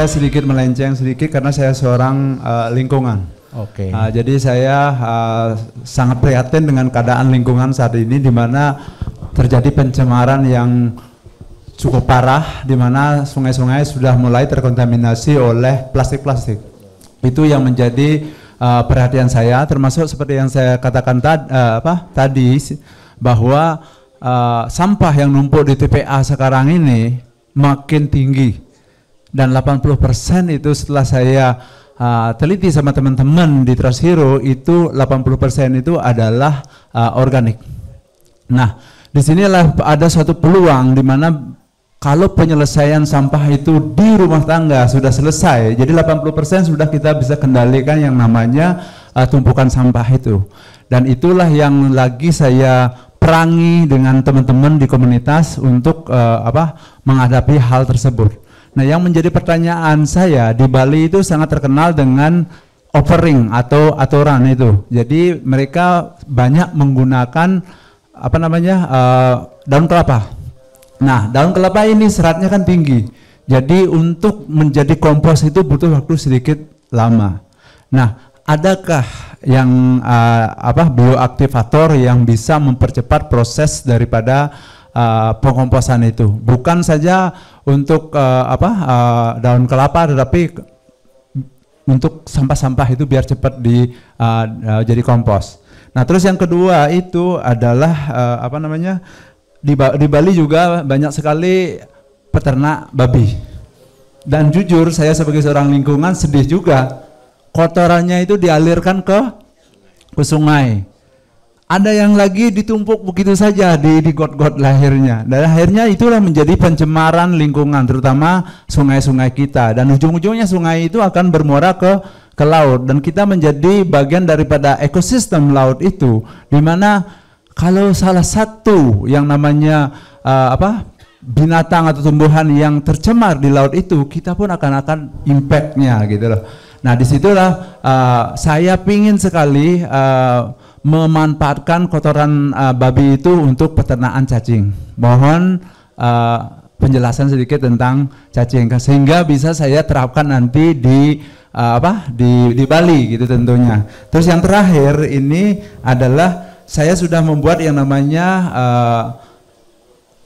saya sedikit melenceng sedikit karena saya seorang uh, lingkungan. Oke. Uh, jadi saya uh, sangat prihatin dengan keadaan lingkungan saat ini di mana terjadi pencemaran yang cukup parah di mana sungai-sungai sudah mulai terkontaminasi oleh plastik-plastik. Itu yang menjadi uh, perhatian saya termasuk seperti yang saya katakan tad, uh, apa, tadi bahwa uh, sampah yang numpuk di TPA sekarang ini makin tinggi dan 80% itu setelah saya uh, teliti sama teman-teman di Trust Hero itu 80% itu adalah uh, organik. Nah, di sinilah ada suatu peluang di mana kalau penyelesaian sampah itu di rumah tangga sudah selesai, jadi 80% sudah kita bisa kendalikan yang namanya uh, tumpukan sampah itu. Dan itulah yang lagi saya perangi dengan teman-teman di komunitas untuk uh, apa menghadapi hal tersebut. Nah, yang menjadi pertanyaan saya di Bali itu sangat terkenal dengan offering atau aturan itu. Jadi mereka banyak menggunakan apa namanya uh, daun kelapa Nah, daun kelapa ini seratnya kan tinggi. Jadi untuk menjadi kompos itu butuh waktu sedikit lama. Nah, adakah yang uh, apa bioaktivator yang bisa mempercepat proses daripada uh, pengkomposan itu? Bukan saja untuk uh, apa uh, daun kelapa tetapi untuk sampah-sampah itu biar cepat di uh, uh, jadi kompos. Nah, terus yang kedua itu adalah uh, apa namanya? di, di Bali juga banyak sekali peternak babi. Dan jujur saya sebagai seorang lingkungan sedih juga kotorannya itu dialirkan ke ke sungai. Ada yang lagi ditumpuk begitu saja di di got-got lahirnya. Dan akhirnya itulah menjadi pencemaran lingkungan terutama sungai-sungai kita dan ujung-ujungnya sungai itu akan bermuara ke ke laut dan kita menjadi bagian daripada ekosistem laut itu di mana kalau salah satu yang namanya uh, apa binatang atau tumbuhan yang tercemar di laut itu kita pun akan akan impactnya gitu loh. Nah di situlah uh, saya pingin sekali uh, memanfaatkan kotoran uh, babi itu untuk peternakan cacing. Mohon uh, penjelasan sedikit tentang cacing sehingga bisa saya terapkan nanti di uh, apa di di Bali gitu tentunya. Terus yang terakhir ini adalah saya sudah membuat yang namanya uh,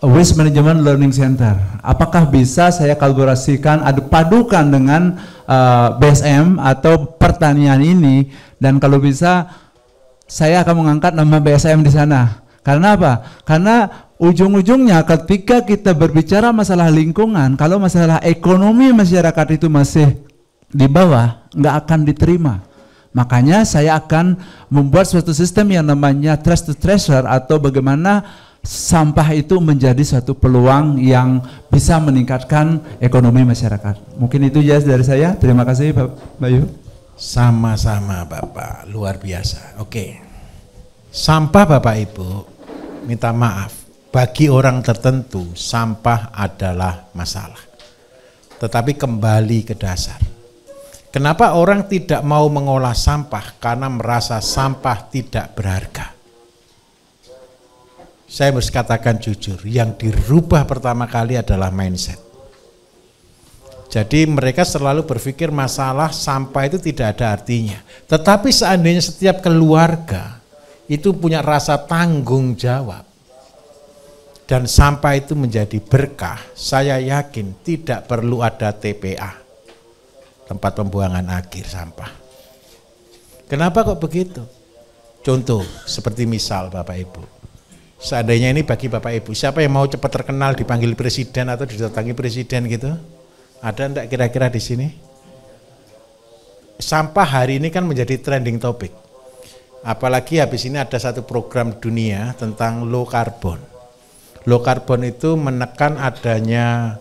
Waste Management Learning Center. Apakah bisa saya kolaborasikan, ada padukan dengan uh, BSM atau pertanian ini dan kalau bisa saya akan mengangkat nama BSM di sana. Karena apa? Karena ujung-ujungnya ketika kita berbicara masalah lingkungan, kalau masalah ekonomi masyarakat itu masih di bawah, nggak akan diterima. Makanya saya akan membuat suatu sistem yang namanya trust to treasure atau bagaimana sampah itu menjadi satu peluang yang bisa meningkatkan ekonomi masyarakat. Mungkin itu ya dari saya. Terima kasih Pak Bayu. Sama-sama Bapak, luar biasa. Oke. Sampah Bapak Ibu, minta maaf. Bagi orang tertentu, sampah adalah masalah. Tetapi kembali ke dasar Kenapa orang tidak mau mengolah sampah? Karena merasa sampah tidak berharga. Saya harus katakan jujur, yang dirubah pertama kali adalah mindset. Jadi mereka selalu berpikir masalah sampah itu tidak ada artinya. Tetapi seandainya setiap keluarga itu punya rasa tanggung jawab dan sampah itu menjadi berkah, saya yakin tidak perlu ada TPA tempat pembuangan akhir sampah. Kenapa kok begitu? Contoh seperti misal Bapak Ibu. Seandainya ini bagi Bapak Ibu, siapa yang mau cepat terkenal dipanggil presiden atau didatangi presiden gitu? Ada enggak kira-kira di sini? Sampah hari ini kan menjadi trending topik. Apalagi habis ini ada satu program dunia tentang low carbon. Low carbon itu menekan adanya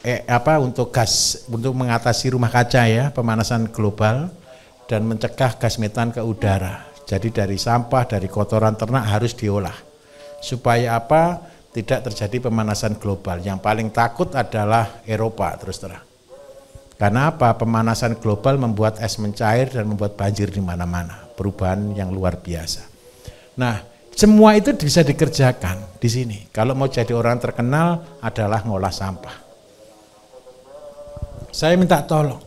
eh, apa untuk gas untuk mengatasi rumah kaca ya pemanasan global dan mencegah gas metan ke udara. Jadi dari sampah dari kotoran ternak harus diolah supaya apa tidak terjadi pemanasan global. Yang paling takut adalah Eropa terus terang. Karena apa? Pemanasan global membuat es mencair dan membuat banjir di mana-mana. Perubahan yang luar biasa. Nah, semua itu bisa dikerjakan di sini. Kalau mau jadi orang terkenal adalah ngolah sampah saya minta tolong.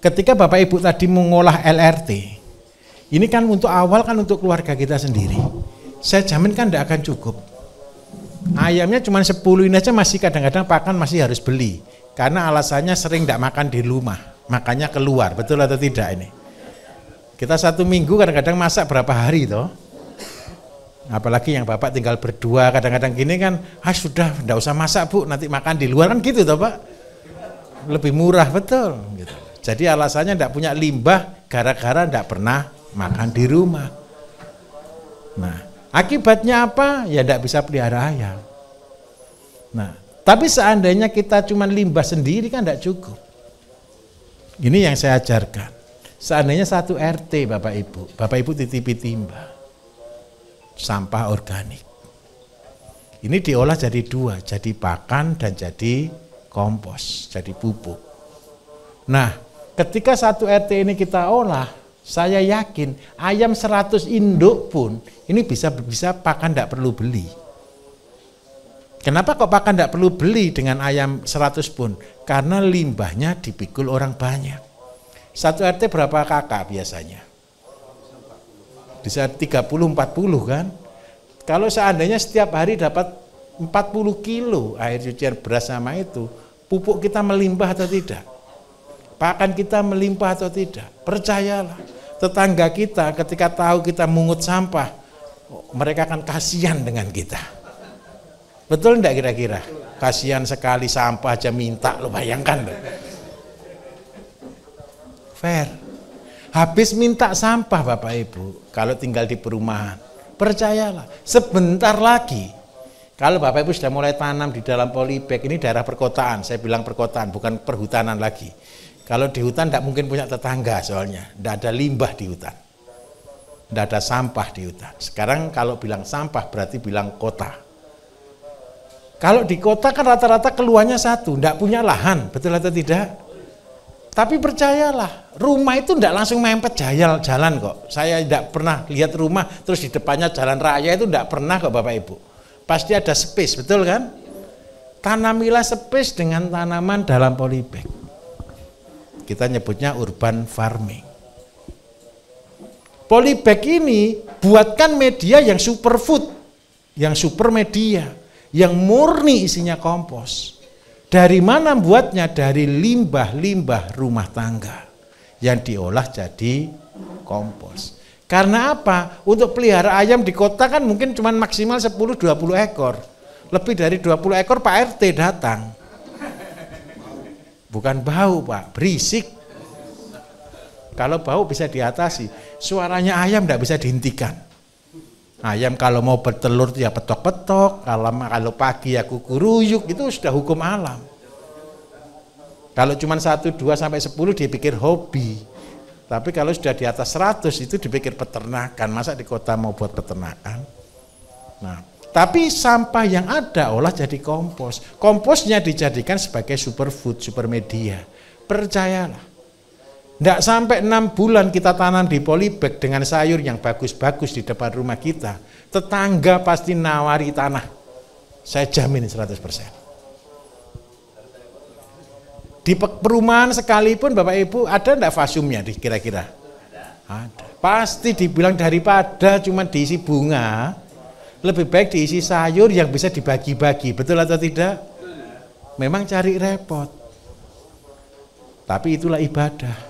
Ketika Bapak Ibu tadi mengolah LRT, ini kan untuk awal kan untuk keluarga kita sendiri. Saya jamin kan tidak akan cukup. Ayamnya cuma 10 ini aja masih kadang-kadang pakan masih harus beli. Karena alasannya sering tidak makan di rumah, makanya keluar. Betul atau tidak ini? Kita satu minggu kadang-kadang masak berapa hari toh? Apalagi yang bapak tinggal berdua kadang-kadang gini kan, ah sudah tidak usah masak bu, nanti makan di luar kan gitu toh pak? Lebih murah betul. Gitu. Jadi alasannya tidak punya limbah gara-gara tidak pernah makan di rumah. Nah, akibatnya apa? Ya tidak bisa pelihara ayam. Nah, tapi seandainya kita cuma limbah sendiri kan tidak cukup. Ini yang saya ajarkan. Seandainya satu RT Bapak Ibu, Bapak Ibu titipi timba, sampah organik. Ini diolah jadi dua, jadi pakan dan jadi kompos, jadi pupuk. Nah, ketika satu RT ini kita olah, saya yakin ayam 100 induk pun ini bisa bisa pakan tidak perlu beli. Kenapa kok pakan tidak perlu beli dengan ayam 100 pun? Karena limbahnya dipikul orang banyak. Satu RT berapa kakak biasanya? Bisa 30-40 kan? Kalau seandainya setiap hari dapat 40 kilo air cucian beras sama itu, pupuk kita melimpah atau tidak? Pakan kita melimpah atau tidak? Percayalah, tetangga kita ketika tahu kita mungut sampah, mereka akan kasihan dengan kita. Betul enggak kira-kira? Kasihan sekali sampah aja minta, lo bayangkan loh. Fair. Habis minta sampah Bapak Ibu, kalau tinggal di perumahan, percayalah, sebentar lagi kalau Bapak Ibu sudah mulai tanam di dalam polybag, ini daerah perkotaan, saya bilang perkotaan, bukan perhutanan lagi. Kalau di hutan tidak mungkin punya tetangga soalnya, tidak ada limbah di hutan. Tidak ada sampah di hutan. Sekarang kalau bilang sampah berarti bilang kota. Kalau di kota kan rata-rata keluarnya satu, tidak punya lahan, betul atau tidak? Tapi percayalah, rumah itu tidak langsung mempet jalan, jalan kok. Saya tidak pernah lihat rumah terus di depannya jalan raya itu tidak pernah kok Bapak Ibu. Pasti ada space, betul kan? Tanamilah space dengan tanaman dalam polybag. Kita nyebutnya urban farming. Polybag ini buatkan media yang superfood, yang super media, yang murni isinya kompos dari mana buatnya? Dari limbah-limbah rumah tangga yang diolah jadi kompos. Karena apa? Untuk pelihara ayam di kota kan mungkin cuma maksimal 10-20 ekor. Lebih dari 20 ekor Pak RT datang. Bukan bau Pak, berisik. Kalau bau bisa diatasi, suaranya ayam tidak bisa dihentikan. Ayam kalau mau bertelur ya petok-petok, kalau kalau pagi ya kukuruyuk, itu sudah hukum alam. Kalau cuma 1, 2 sampai 10 dipikir hobi. Tapi kalau sudah di atas 100 itu dipikir peternakan. Masa di kota mau buat peternakan? Nah, tapi sampah yang ada olah jadi kompos. Komposnya dijadikan sebagai superfood, super media. Percayalah. Tidak sampai enam bulan kita tanam di polybag dengan sayur yang bagus-bagus di depan rumah kita. Tetangga pasti nawari tanah. Saya jamin 100%. Di perumahan sekalipun Bapak Ibu ada enggak fasumnya kira-kira? Ada. Pasti dibilang daripada cuma diisi bunga, lebih baik diisi sayur yang bisa dibagi-bagi. Betul atau tidak? Memang cari repot. Tapi itulah ibadah.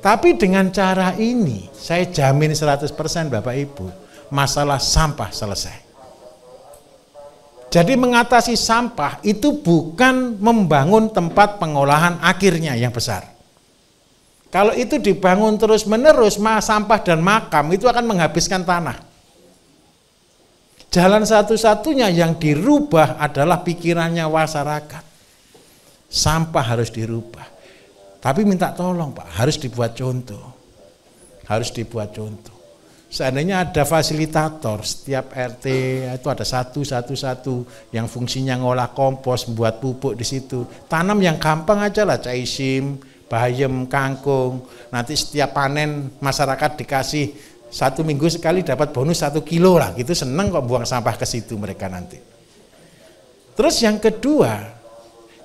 Tapi dengan cara ini, saya jamin 100% Bapak Ibu, masalah sampah selesai. Jadi mengatasi sampah itu bukan membangun tempat pengolahan akhirnya yang besar. Kalau itu dibangun terus menerus, sampah dan makam itu akan menghabiskan tanah. Jalan satu-satunya yang dirubah adalah pikirannya masyarakat. Sampah harus dirubah. Tapi minta tolong Pak, harus dibuat contoh. Harus dibuat contoh. Seandainya ada fasilitator, setiap RT itu ada satu, satu, satu yang fungsinya ngolah kompos, membuat pupuk di situ. Tanam yang gampang aja lah, caisim, bayam, kangkung. Nanti setiap panen masyarakat dikasih satu minggu sekali dapat bonus satu kilo lah, gitu seneng kok buang sampah ke situ mereka nanti. Terus yang kedua,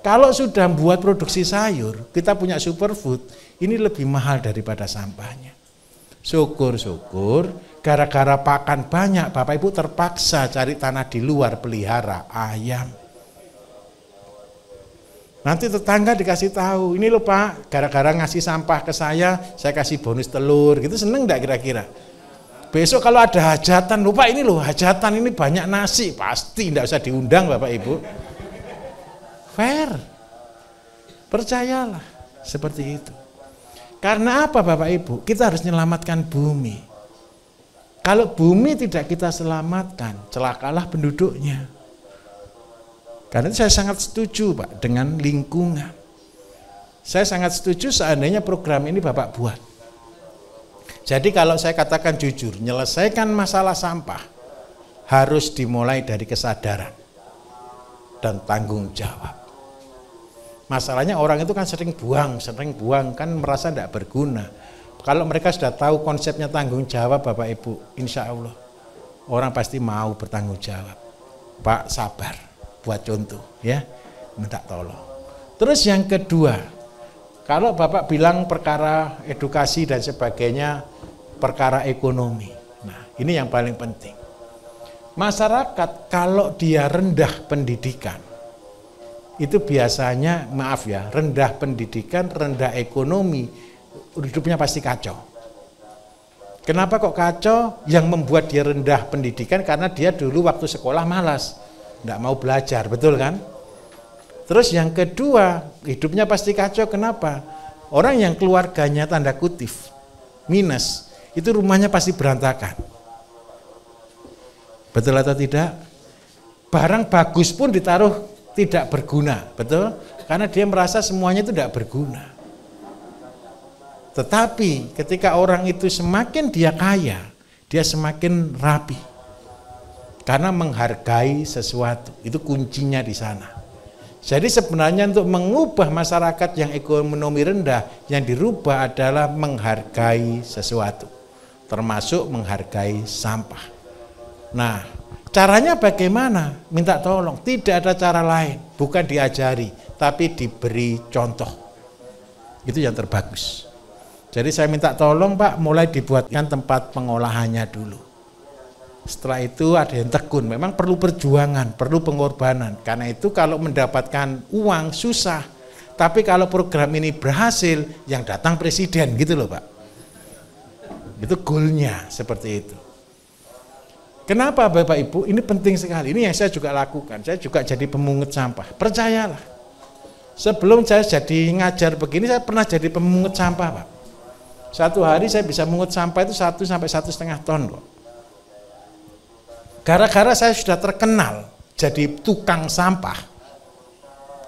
Kalau sudah buat produksi sayur, kita punya superfood, ini lebih mahal daripada sampahnya. Syukur-syukur, gara-gara pakan banyak, Bapak Ibu terpaksa cari tanah di luar pelihara ayam. Nanti tetangga dikasih tahu, ini loh Pak, gara-gara ngasih sampah ke saya, saya kasih bonus telur, gitu seneng enggak kira-kira? Besok kalau ada hajatan, lupa ini loh hajatan ini banyak nasi, pasti enggak usah diundang Bapak Ibu. Fair. Percayalah seperti itu. Karena apa Bapak Ibu? Kita harus menyelamatkan bumi. Kalau bumi tidak kita selamatkan, celakalah penduduknya. Karena itu saya sangat setuju Pak dengan lingkungan. Saya sangat setuju seandainya program ini Bapak buat. Jadi kalau saya katakan jujur, menyelesaikan masalah sampah harus dimulai dari kesadaran dan tanggung jawab. Masalahnya orang itu kan sering buang, sering buang kan merasa tidak berguna. Kalau mereka sudah tahu konsepnya tanggung jawab Bapak Ibu, insya Allah orang pasti mau bertanggung jawab. Pak sabar, buat contoh ya, minta tolong. Terus yang kedua, kalau Bapak bilang perkara edukasi dan sebagainya, perkara ekonomi. Nah ini yang paling penting. Masyarakat kalau dia rendah pendidikan, itu biasanya maaf ya rendah pendidikan rendah ekonomi hidupnya pasti kacau kenapa kok kacau yang membuat dia rendah pendidikan karena dia dulu waktu sekolah malas tidak mau belajar betul kan terus yang kedua hidupnya pasti kacau kenapa orang yang keluarganya tanda kutip minus itu rumahnya pasti berantakan betul atau tidak barang bagus pun ditaruh tidak berguna, betul? Karena dia merasa semuanya itu tidak berguna. Tetapi ketika orang itu semakin dia kaya, dia semakin rapi. Karena menghargai sesuatu, itu kuncinya di sana. Jadi sebenarnya untuk mengubah masyarakat yang ekonomi rendah, yang dirubah adalah menghargai sesuatu. Termasuk menghargai sampah. Nah, Caranya bagaimana? Minta tolong. Tidak ada cara lain. Bukan diajari, tapi diberi contoh. Itu yang terbagus. Jadi saya minta tolong Pak, mulai dibuatkan tempat pengolahannya dulu. Setelah itu ada yang tekun, memang perlu perjuangan, perlu pengorbanan. Karena itu kalau mendapatkan uang susah, tapi kalau program ini berhasil, yang datang presiden gitu loh Pak. Itu goalnya seperti itu. Kenapa Bapak Ibu? Ini penting sekali. Ini yang saya juga lakukan. Saya juga jadi pemungut sampah. Percayalah. Sebelum saya jadi ngajar begini, saya pernah jadi pemungut sampah, Pak. Satu hari saya bisa mengut sampah itu satu sampai satu setengah ton kok. Gara-gara saya sudah terkenal jadi tukang sampah.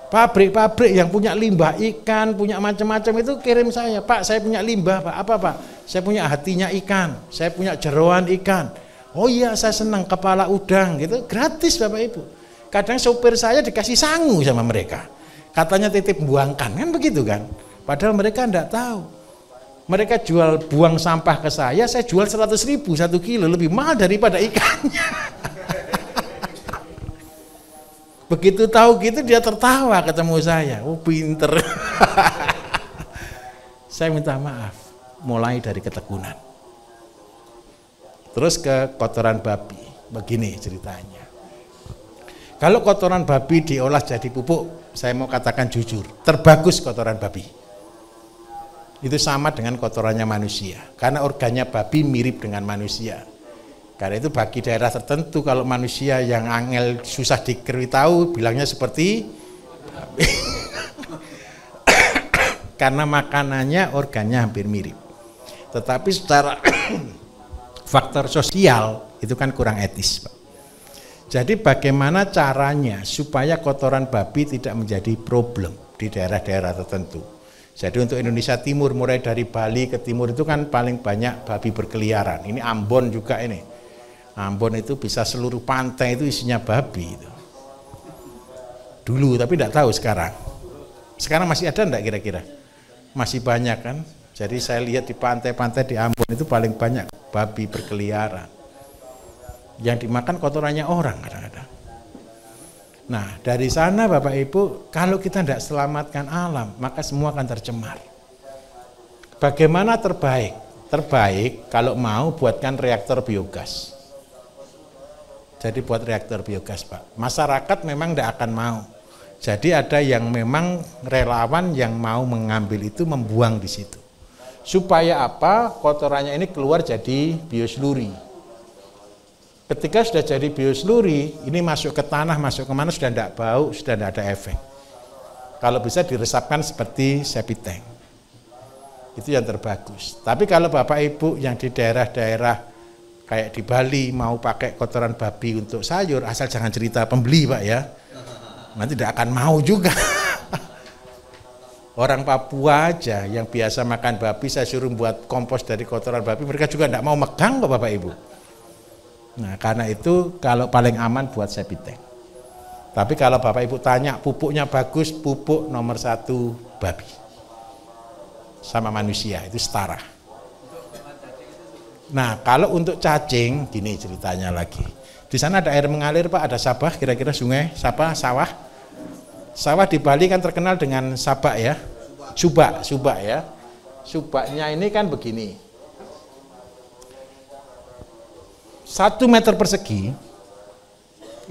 Pabrik-pabrik yang punya limbah ikan, punya macam-macam itu kirim saya, Pak, saya punya limbah, Pak. Apa, Pak? Saya punya hatinya ikan, saya punya jeroan ikan Oh iya saya senang kepala udang gitu, gratis Bapak Ibu. Kadang sopir saya dikasih sangu sama mereka. Katanya titip buangkan, kan begitu kan. Padahal mereka enggak tahu. Mereka jual buang sampah ke saya, saya jual 100 ribu satu kilo, lebih mahal daripada ikannya. Begitu tahu gitu dia tertawa ketemu saya, oh pinter. saya minta maaf, mulai dari ketekunan. Terus ke kotoran babi. Begini ceritanya. Kalau kotoran babi diolah jadi pupuk, saya mau katakan jujur, terbagus kotoran babi. Itu sama dengan kotorannya manusia, karena organnya babi mirip dengan manusia. Karena itu bagi daerah tertentu kalau manusia yang angel susah dikerui tahu bilangnya seperti karena makanannya organnya hampir mirip. Tetapi secara faktor sosial itu kan kurang etis Pak. Jadi bagaimana caranya supaya kotoran babi tidak menjadi problem di daerah-daerah tertentu. Jadi untuk Indonesia Timur mulai dari Bali ke timur itu kan paling banyak babi berkeliaran. Ini Ambon juga ini. Ambon itu bisa seluruh pantai itu isinya babi itu. Dulu tapi tidak tahu sekarang. Sekarang masih ada enggak kira-kira? Masih banyak kan? Jadi saya lihat di pantai-pantai di Ambon itu paling banyak babi berkeliaran. Yang dimakan kotorannya orang kadang-kadang. Nah, dari sana Bapak Ibu, kalau kita tidak selamatkan alam, maka semua akan tercemar. Bagaimana terbaik? Terbaik kalau mau buatkan reaktor biogas. Jadi buat reaktor biogas, Pak. Masyarakat memang tidak akan mau. Jadi ada yang memang relawan yang mau mengambil itu membuang di situ. Supaya apa? Kotorannya ini keluar jadi biosluri Ketika sudah jadi biosluri, ini masuk ke tanah, masuk ke mana sudah tidak bau, sudah tidak ada efek. Kalau bisa diresapkan seperti septic tank. Itu yang terbagus. Tapi kalau Bapak Ibu yang di daerah-daerah kayak di Bali mau pakai kotoran babi untuk sayur, asal jangan cerita pembeli Pak ya. Nanti tidak akan mau juga. Orang Papua aja yang biasa makan babi, saya suruh buat kompos dari kotoran babi, mereka juga tidak mau megang kok Bapak Ibu. Nah, karena itu kalau paling aman buat septic tank. Tapi kalau Bapak Ibu tanya pupuknya bagus, pupuk nomor satu babi. Sama manusia, itu setara. Nah, kalau untuk cacing, gini ceritanya lagi. Di sana ada air mengalir Pak, ada sabah, kira-kira sungai, sabah, sawah. Sawah di Bali kan terkenal dengan sabak ya. Subak, subak ya. Subaknya ini kan begini, satu meter persegi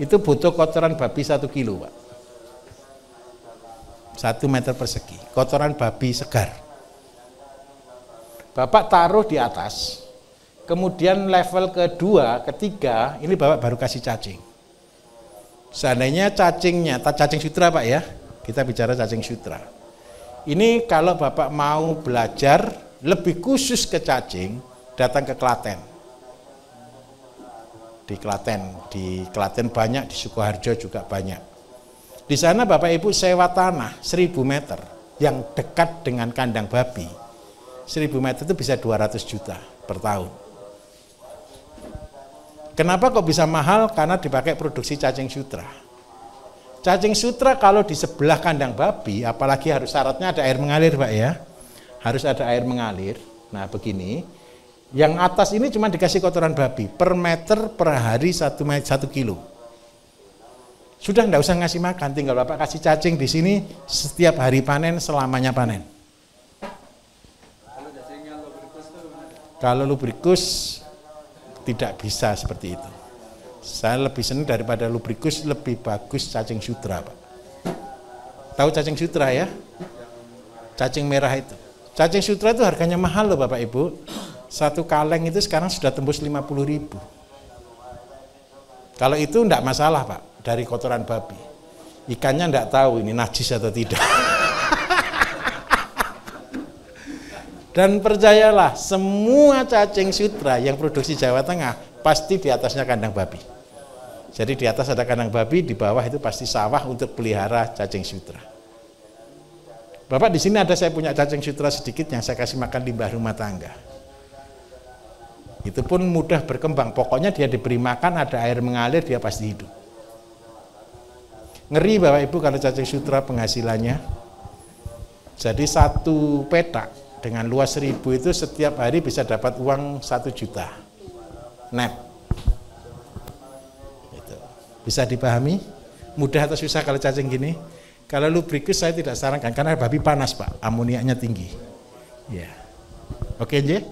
itu butuh kotoran babi satu kilo pak. Satu meter persegi kotoran babi segar. Bapak taruh di atas kemudian level kedua ketiga ini bapak baru kasih cacing. Seandainya cacingnya cacing sutra pak ya. Kita bicara cacing sutra. Ini kalau bapak mau belajar lebih khusus ke cacing datang ke Klaten di Klaten. Di Klaten banyak, di Sukoharjo juga banyak. Di sana Bapak Ibu sewa tanah 1000 meter yang dekat dengan kandang babi. 1000 meter itu bisa 200 juta per tahun. Kenapa kok bisa mahal? Karena dipakai produksi cacing sutra. Cacing sutra kalau di sebelah kandang babi, apalagi harus syaratnya ada air mengalir Pak ya. Harus ada air mengalir. Nah begini, yang atas ini cuma dikasih kotoran babi per meter per hari satu, satu kilo. Sudah nggak usah ngasih makan, tinggal bapak kasih cacing di sini setiap hari panen selamanya panen. Kalau lubrikus tidak bisa seperti itu. Saya lebih senang daripada lubrikus lebih bagus cacing sutra, Pak. Tahu cacing sutra ya? Cacing merah itu. Cacing sutra itu harganya mahal loh Bapak Ibu satu kaleng itu sekarang sudah tembus 50 ribu. Kalau itu enggak masalah Pak, dari kotoran babi. Ikannya enggak tahu ini najis atau tidak. Dan percayalah, semua cacing sutra yang produksi Jawa Tengah pasti di atasnya kandang babi. Jadi di atas ada kandang babi, di bawah itu pasti sawah untuk pelihara cacing sutra. Bapak di sini ada saya punya cacing sutra sedikit yang saya kasih makan limbah rumah tangga itu pun mudah berkembang. Pokoknya dia diberi makan, ada air mengalir, dia pasti hidup. Ngeri Bapak Ibu kalau cacing sutra penghasilannya. Jadi satu petak dengan luas seribu itu setiap hari bisa dapat uang satu juta net. Itu. Bisa dipahami? Mudah atau susah kalau cacing gini? Kalau lubrikus saya tidak sarankan karena babi panas pak, amoniaknya tinggi. Ya. Oke, okay,